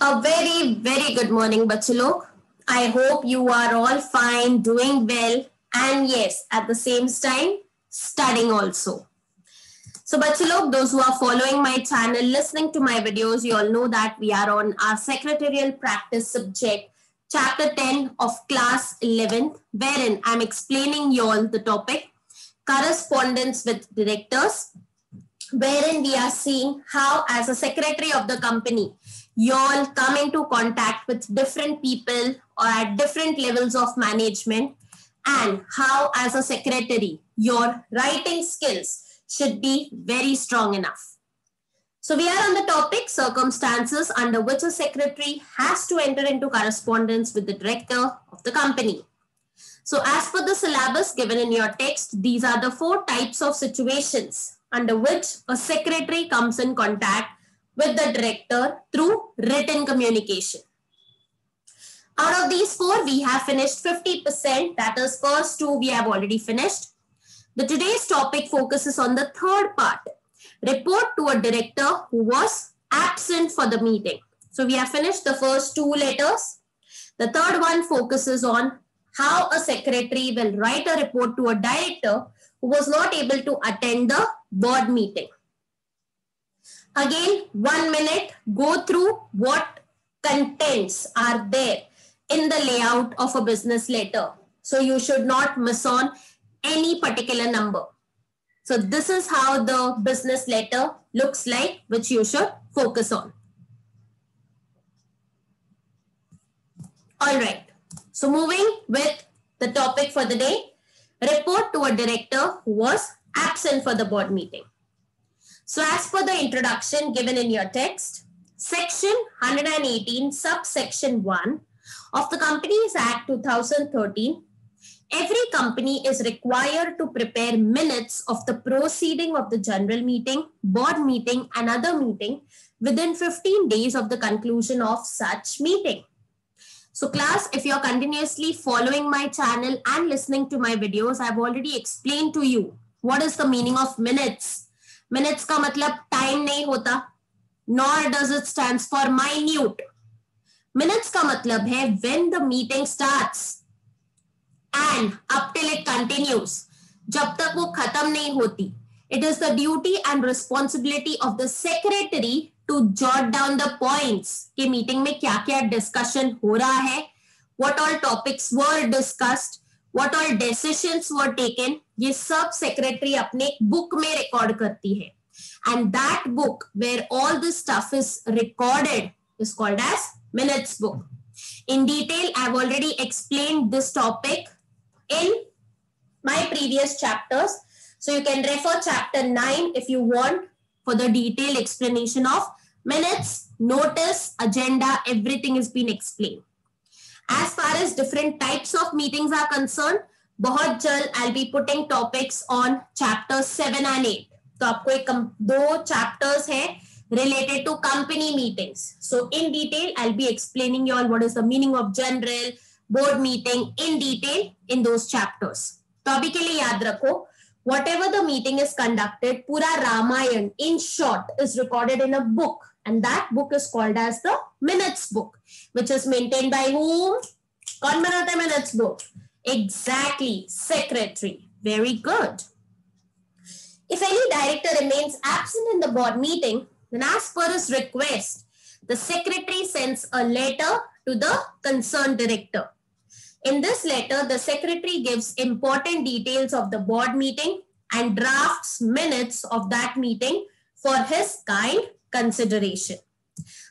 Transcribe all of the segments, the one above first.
A very, very good morning, Bachalo. I hope you are all fine, doing well, and yes, at the same time, studying also. So, Bachalo, those who are following my channel, listening to my videos, you all know that we are on our secretarial practice subject, chapter 10 of class 11, wherein I'm explaining you all the topic correspondence with directors, wherein we are seeing how, as a secretary of the company, you all come into contact with different people or at different levels of management and how as a secretary your writing skills should be very strong enough. So we are on the topic circumstances under which a secretary has to enter into correspondence with the director of the company. So as per the syllabus given in your text, these are the four types of situations under which a secretary comes in contact with the director through written communication. Out of these four, we have finished 50%. That is first two we have already finished. The today's topic focuses on the third part, report to a director who was absent for the meeting. So we have finished the first two letters. The third one focuses on how a secretary will write a report to a director who was not able to attend the board meeting. Again, one minute, go through what contents are there in the layout of a business letter. So you should not miss on any particular number. So this is how the business letter looks like, which you should focus on. All right. So moving with the topic for the day, report to a director who was absent for the board meeting. So as per the introduction given in your text, section 118 subsection 1 of the Companies Act 2013, every company is required to prepare minutes of the proceeding of the general meeting, board meeting and other meeting within 15 days of the conclusion of such meeting. So class, if you're continuously following my channel and listening to my videos, I've already explained to you what is the meaning of minutes minutes का मतलब time नहीं होता nor does it stand for minute minutes का मतलब है when the meeting starts and up till it continues जब तक वो खत्म नहीं होती it is the duty and responsibility of the secretary to jot down the points कि मीटिंग में क्या क्या डिस्कशन हो रहा है, what all topics were discussed what all decisions were taken ये सब सेक्रेटरी अपने बुक में रिकॉर्ड करती है and that book where all this stuff is recorded is called as minutes book in detail i've already explained this topic in my previous chapters so you can refer chapter 9 if you want for the detailed explanation of minutes notice agenda everything has been explained As far as different types of meetings are concerned बहुत जल्द I be putting topics on chapter seven and eight तो आपको एक दो chapters है related to company meetings. So in detail, I'll be explaining you all what is the meaning of general board meeting in detail in those chapters. तो अभी के लिए याद रखो Whatever the meeting is conducted, Pura Ramayan in short is recorded in a book and that book is called as the Minutes Book which is maintained by whom? Kaun Minutes Book? Exactly, secretary. Very good. If any director remains absent in the board meeting, then as per his request, the secretary sends a letter to the concerned director. In this letter, the secretary gives important details of the board meeting and drafts minutes of that meeting for his kind consideration.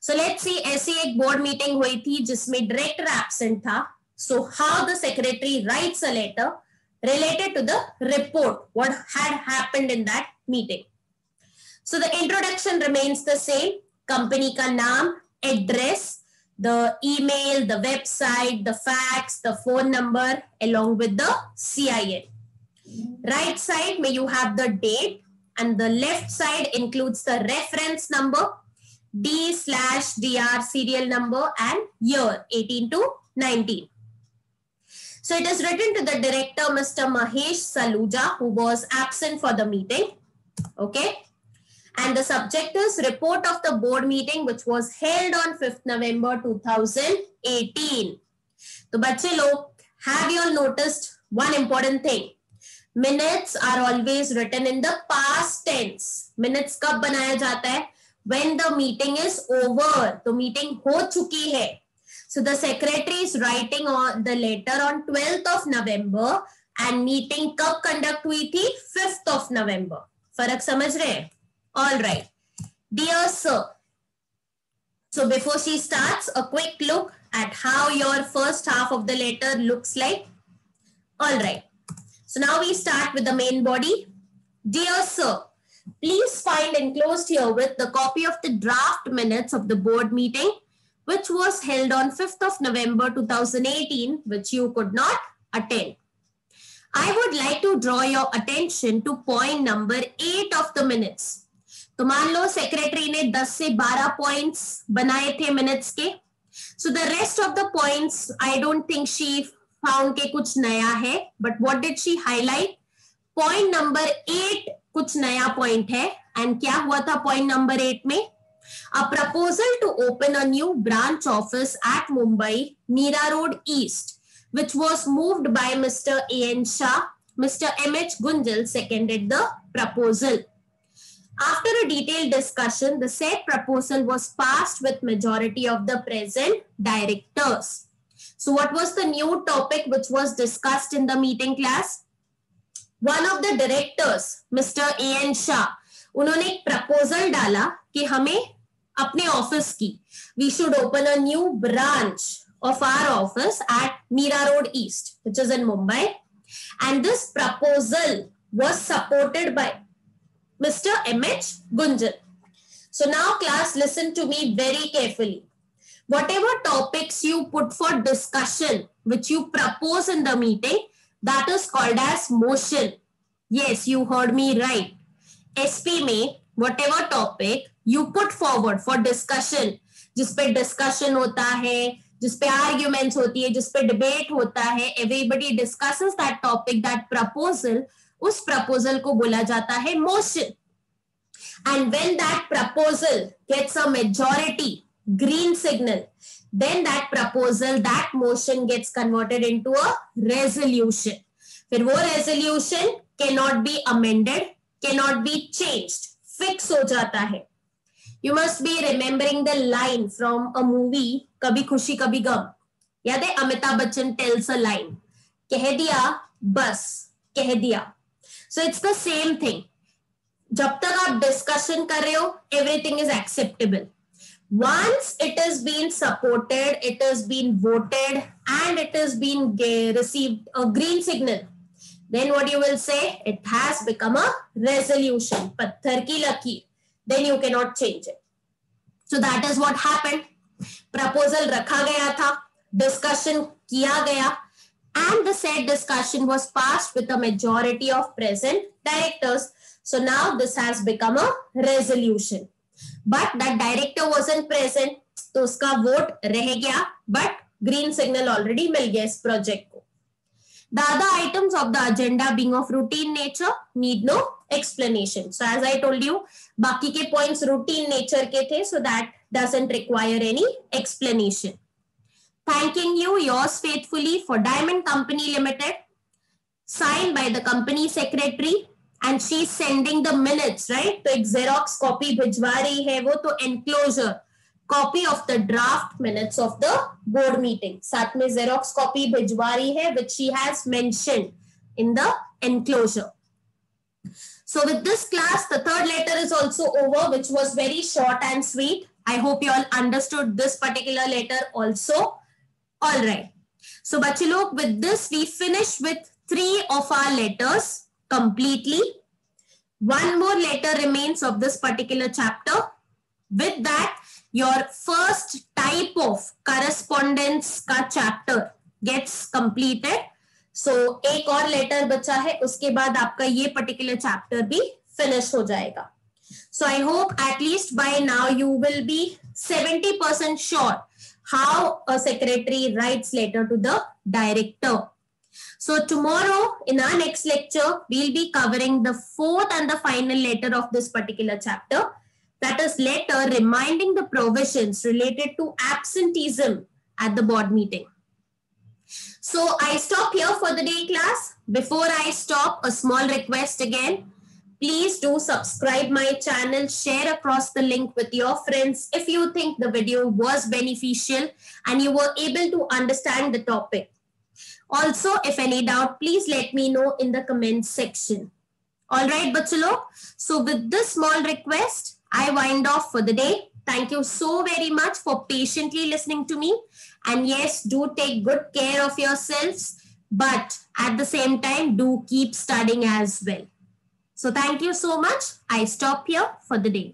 So let's see ऐसी एक board meeting हुई थी जिसमें director absent था so how the secretary writes a letter related to the report, what had happened in that meeting. So the introduction remains the same. Company ka naam, address, the email, the website, the fax, the phone number, along with the CIN. Right side, may you have the date and the left side includes the reference number, D slash DR serial number and year 18 to 19. So it is written to the director, Mr. Mahesh Saluja, who was absent for the meeting. Okay. And the subject is report of the board meeting which was held on 5th November 2018. So बच्चे लोग have you all noticed one important thing? Minutes are always written in the past tense. Minutes कब बनाया जाता है? When the meeting is over. तो meeting हो चुकी है. So the secretary is writing on the letter on 12th of November and meeting कब conduct हुई थी? 5th of November. फ़र्क समझ रहे हैं? All right. Dear sir. So before she starts, a quick look at how your first half of the letter looks like. All right. So now we start with the main body. Dear sir, please find enclosed here with the copy of the draft minutes of the board meeting, which was held on 5th of November 2018, which you could not attend. I would like to draw your attention to point number 8 of the minutes. तो मान लो secretary ने 10 से 12 points बनाए थे minutes के so the rest of the points I don't think she found के कुछ नया है but what did she highlight point number eight कुछ नया पॉइंट है एंड क्या हुआ था पॉइंट नंबर एट में a proposal to open a new branch office at Mumbai, Mira Road East, which was moved by Mr. A.N. Shah. Mr. M.H. Gunjal seconded the proposal. After a detailed discussion, the said proposal was passed with majority of the present directors. So what was the new topic which was discussed in the meeting class? One of the directors, Mr. A.N. Shah, उन्होंने एक proposal डाला कि हमें अपने office की we should open a new branch of our office at Mira Road East, which is in Mumbai. And this proposal was supported by Mr. M.H. Gunjan. So now class, listen to me very carefully. Whatever topics you put for discussion, which you propose in the meeting, that is called as motion. Yes, you heard me right. SP में whatever topic you put forward for discussion, जिस पे discussion होता है जिस पे arguments होती है जिस पे debate होता है everybody discusses that topic that proposal उस प्रपोजल को बोला जाता है motion and when that proposal gets a majority green signal then that proposal that motion gets converted into a resolution फिर वो रेजोल्यूशन के नॉट बी अमेंडेड के not be changed fix हो जाता है. You must be remembering the line from a movie Kabhi Khushi, Kabhi Gham. याद है Amitabh Bachchan tells a line कह दिया, बस, कह दिया. So it's the same thing जब तक आप डिस्कशन कर रहे हो everything is acceptable once it has been supported it has been voted and it has been received a green signal then what you will say it has become a resolution patthar ki lakir then you cannot change it so that is what happened proposal rakha gaya tha discussion kiya gaya and the said discussion was passed with a majority of present directors. So now this has become a resolution. But that director wasn't present, तो उसका vote रह गया, but green signal already मिल गया इस project को. The other items of the agenda being of routine nature need no explanation. So as I told you, बाकी के points routine nature के थे, so that doesn't require any explanation. Thanking you, yours faithfully for Diamond Company Limited, signed by the company secretary and she's sending the minutes, right? तो एक xerox copy भिजवा रही है वो तो enclosure copy of the draft minutes of the board meeting. साथ में xerox copy भिजवा रही है which she has mentioned in the enclosure. So with this class, the third letter is also over, which was very short and sweet. I hope you all understood this particular letter also. All right. So Bachilok, with this, we finish with three of our letters completely. One more letter remains of this particular chapter. With that, your first type of correspondence ka chapter gets completed. So एक और letter बचा है उसके बाद आपका ये particular chapter भी finish हो जाएगा So I hope at least by now you will be 70% sure how a secretary writes letter to the director. So tomorrow in our next lecture, we'll be covering the fourth and the final letter of this particular chapter. That is letter reminding the provisions related to absenteeism at the board meeting. So I stop here for the day class. Before I stop, a small request again. Please do subscribe my channel, share across the link with your friends if you think the video was beneficial and you were able to understand the topic. Also, if any doubt, please let me know in the comment section. All right, Bachalo. So with this small request, I wind off for the day. Thank you so very much for patiently listening to me. And yes, do take good care of yourselves. But at the same time, do keep studying as well. So thank you so much. I stop here for the day.